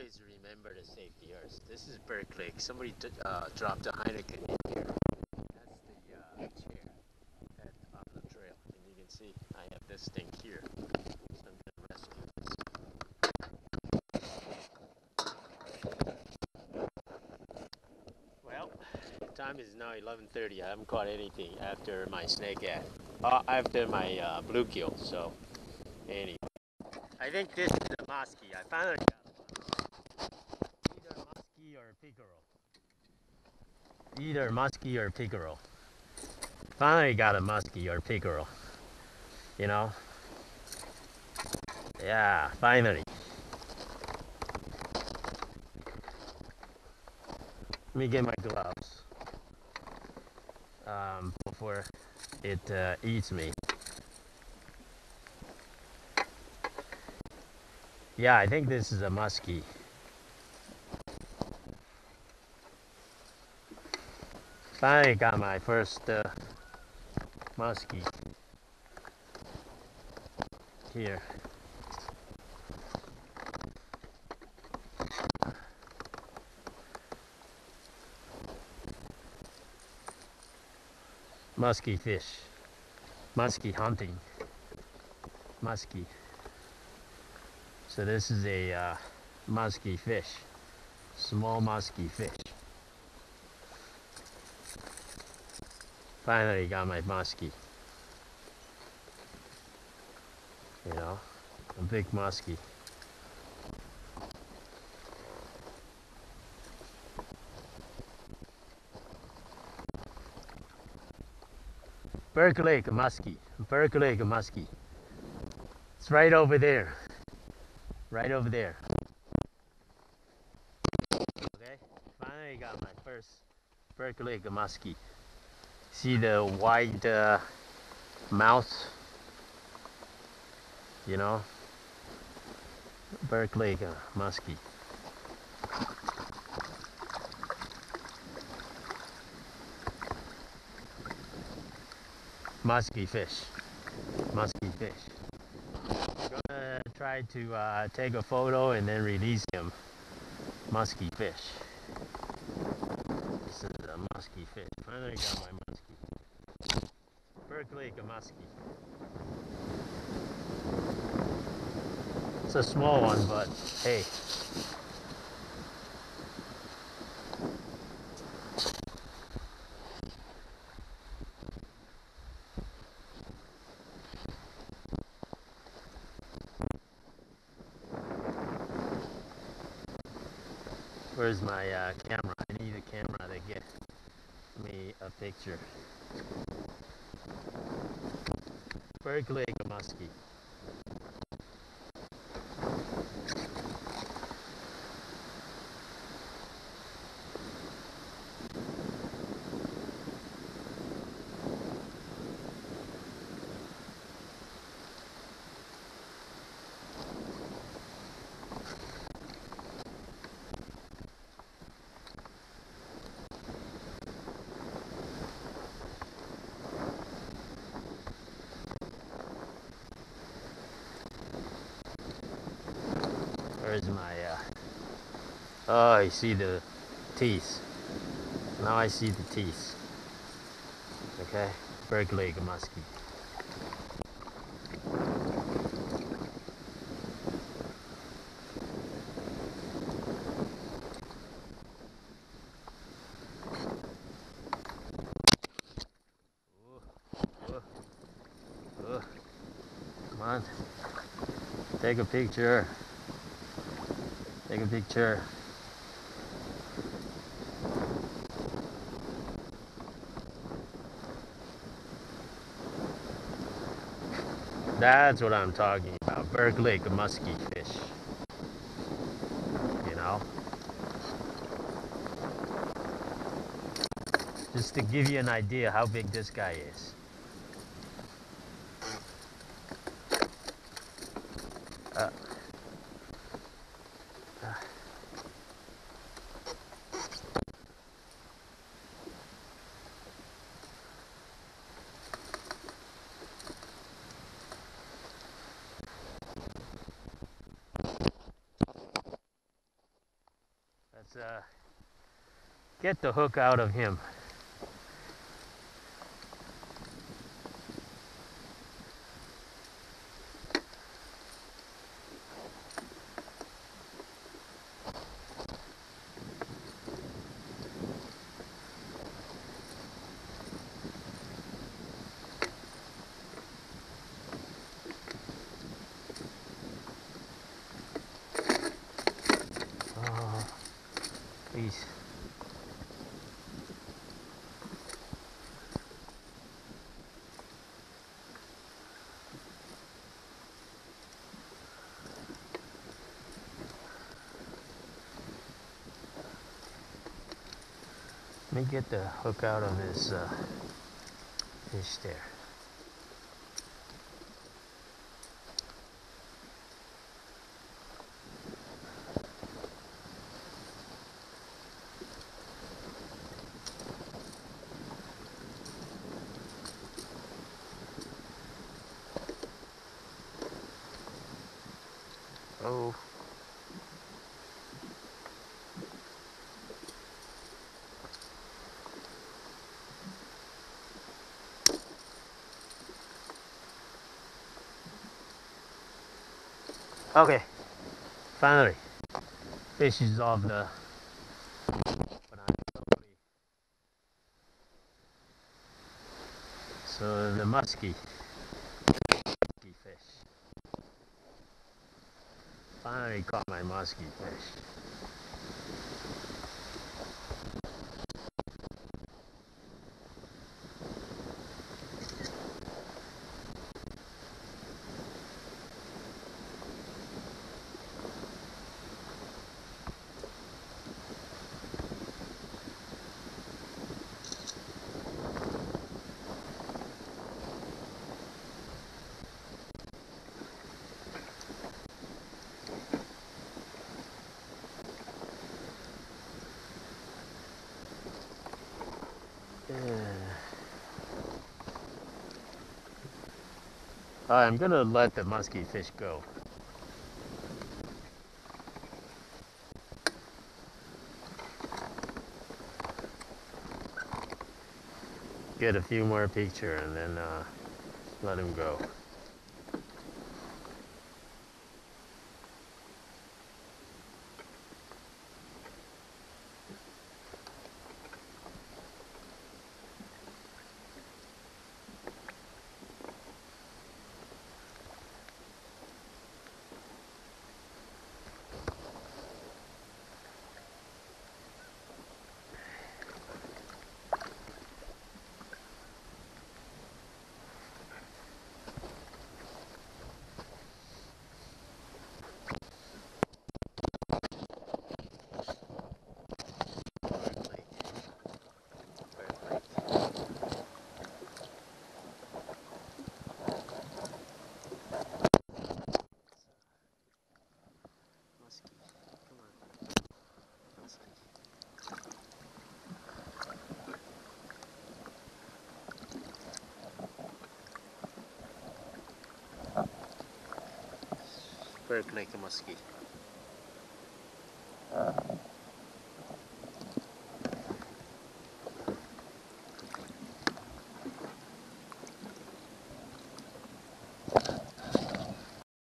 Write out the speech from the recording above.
always remember the safety first. This is Burke Lake. Somebody uh, dropped a Heineken in here. That's the uh, chair at, on the trail. And you can see I have this thing here. So I'm going to rescue this. Well, time is now 11.30. I haven't caught anything after my snakehead. Uh, after my uh, bluegill, so anyway. I think this is a muskie. I found or pickerel. Either muskie or pickerel. Finally got a muskie or pickerel. You know? Yeah, finally. Let me get my gloves um, before it uh, eats me. Yeah, I think this is a muskie. Finally got my first uh, muskie here. Muskie fish, muskie hunting, muskie. So this is a uh, muskie fish, small muskie fish. Finally got my muskie. You know, a big muskie. Berkeley Lake muskie, Berkeley Lake muskie. It's right over there. Right over there. Okay, finally got my first Berkeley Lake muskie. See the wide uh, mouth? You know? Burke Lake uh, muskie. Musky fish. Musky fish. Gonna try to uh, take a photo and then release him. Musky fish. This is a musky fish. Finally got my muskie. Burke Lake muskie. It's a small one, but hey, Where's my uh, camera? I need a camera to get me a picture. Burke Lake muskie. Where's my, uh, oh, I see the teeth. Now I see the teeth. Okay, Burke Lake muskie. Come on, take a picture. Take a picture. That's what I'm talking about. Burke Lake musky fish. You know? Just to give you an idea how big this guy is. Uh, let's uh, get the hook out of him. Oh, please. Let me get the hook out of his uh, fish there. Oh. Okay, finally, fish is off the. So the musky, musky fish. Finally caught my musky fish. I'm gonna let the musky fish go. Get a few more picture and then uh, let him go. Burke Lake muskie.